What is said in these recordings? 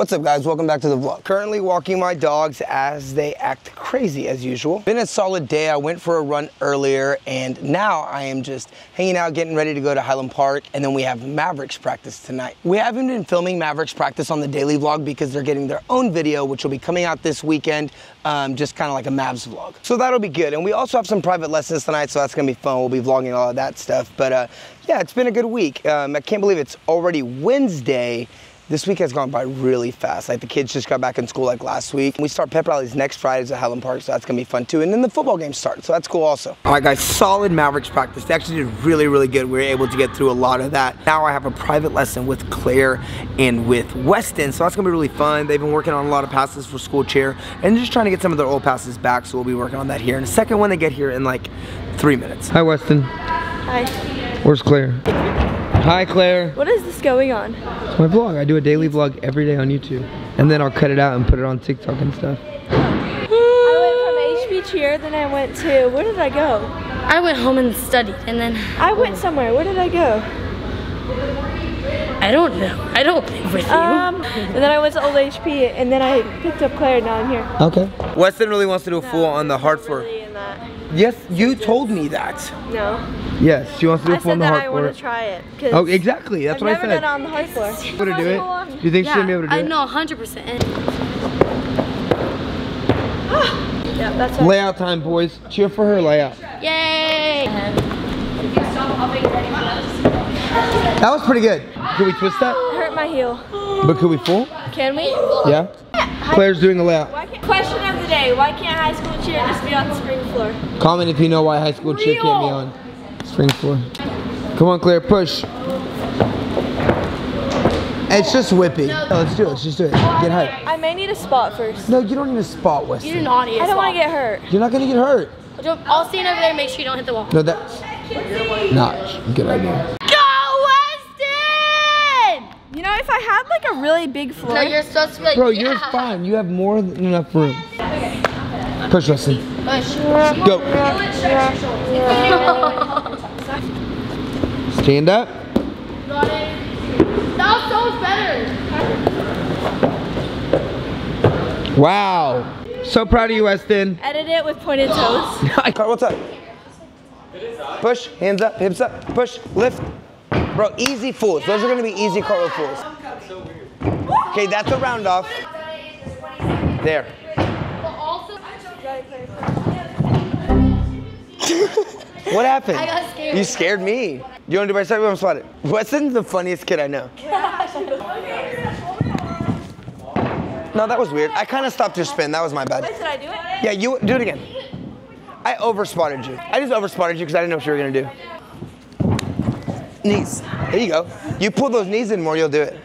What's up guys, welcome back to the vlog. Currently walking my dogs as they act crazy as usual. Been a solid day, I went for a run earlier and now I am just hanging out, getting ready to go to Highland Park and then we have Mavericks practice tonight. We haven't been filming Mavericks practice on the daily vlog because they're getting their own video which will be coming out this weekend, um, just kind of like a Mavs vlog. So that'll be good and we also have some private lessons tonight so that's gonna be fun. We'll be vlogging all of that stuff but uh, yeah, it's been a good week. Um, I can't believe it's already Wednesday this week has gone by really fast. Like the kids just got back in school like last week. We start pep rallies next Fridays at Highland Park, so that's gonna be fun too. And then the football games start, so that's cool also. All right guys, solid Mavericks practice. They actually did really, really good. We were able to get through a lot of that. Now I have a private lesson with Claire and with Weston, so that's gonna be really fun. They've been working on a lot of passes for school cheer and just trying to get some of their old passes back, so we'll be working on that here in a second when they get here in like three minutes. Hi Weston. Hi. Where's Claire? Hi Claire. What is this going on? It's my vlog. I do a daily vlog every day on YouTube. And then I'll cut it out and put it on TikTok and stuff. I went from HP Cheer, then I went to, where did I go? I went home and studied, and then I went somewhere. Where did I go? I don't know. I don't live with you. Um, and then I went to Old HP, and then I picked up Claire. Now I'm here. Okay. Weston really wants to do a full on the hard floor. Really in that. Yes, you told me that. No. Yes, she wants to do I a full on said the that hard I floor. want to try it. Oh, 'cause Oh, exactly. That's I've what I never said. done it on the hard floor. Able to do it? Do you think she's gonna be able to do I it? know, 100%. Yeah, that's what Layout time, boys. Cheer for her layout. yay! That was pretty good. Could we twist that? Hurt my heel. But could we full? Can we? Yeah. Claire's doing the layout. Question of the day, why can't high school cheer just be on the spring floor? Comment if you know why high school cheer can't be on spring floor. Come on, Claire, push. It's just whipping. Oh, let's do it. Let's just do it. Get hype. I may need a spot first. No, you don't need a spot, Weston. You're naughty I don't want to get hurt. You're not gonna get hurt. I'll stand over there and make sure you don't hit the wall. No, that's not a good idea. Go, Weston! You know, if I had like a really big floor. No, you're supposed to be like, Bro, yeah. you're fine. You have more than enough room. Push, Weston. Push. Go. Stand up. Got it. That was so much better. Wow. So proud of you, Weston. Edit it with pointed toes. What's up? Push, hands up, hips up, push, lift. Bro, easy fulls. Those are gonna be easy cartwheel fulls. Okay, that's a round off. There. what happened? I got scared. You scared me. You wanna do my side? I'm spotted. Weston's the funniest kid I know. No, that was weird. I kind of stopped your spin. That was my bad. Wait, did I do it? Yeah, you do it again. I over spotted you. I just over spotted you because I didn't know what you were gonna do. Knees. There you go. You pull those knees in more, you'll do it.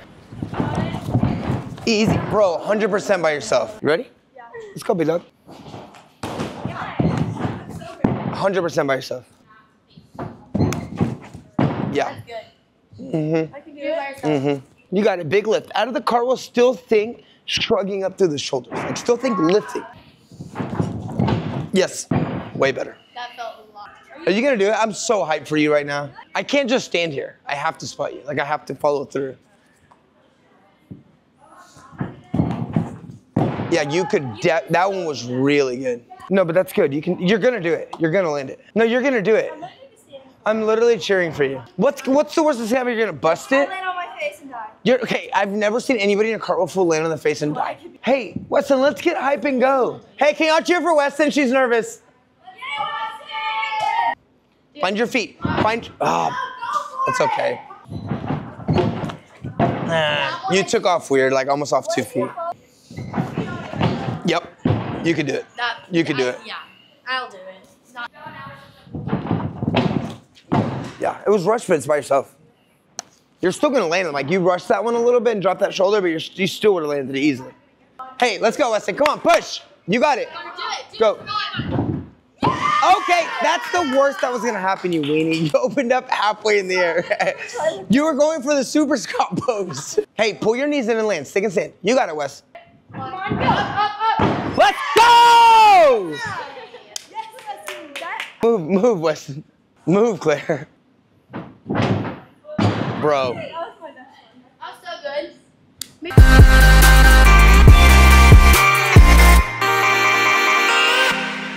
Easy, bro. 100% by yourself. You ready? Yeah. Let's go, big dog. 100% by yourself. Yeah. Mm-hmm. You got a big lift. Out of the cartwheel, still think shrugging up through the shoulders. Like still think lifting. Yes, way better. That felt a lot. Are you gonna do it? I'm so hyped for you right now. I can't just stand here. I have to spot you. Like I have to follow through. Yeah, you could. De- that one was really good. No, but that's good. You can. You're gonna do it. You're gonna land it. No, you're gonna do it. I'm literally cheering for you. What's What's the worst that's gonna happen? You're gonna bust it. I Land on my face and die. You're okay. I've never seen anybody in a cartwheel full land on the face and die. Hey, Weston, let's get hype and go. Hey, can y'all cheer for Weston? She's nervous. Find your feet. Find. Ah, oh, it's okay. Nah, you took off weird, like almost off two feet. Yep, you could do it. You could do it. Yeah, I'll do it. Yeah, it was rush fits by yourself. You're still gonna land it. Like you rushed that one a little bit and dropped that shoulder, but you're, you still would have landed it easily. Hey, let's go, Weston. Come on, push. You got it. Go. Okay, that's the worst that was gonna happen, you weenie. You opened up halfway in the air. you were going for the super Scott pose. Hey, pull your knees in and land. Stick and stand. You got it, Wes. Let's go! Move, move, Weston. Move, Claire. Bro.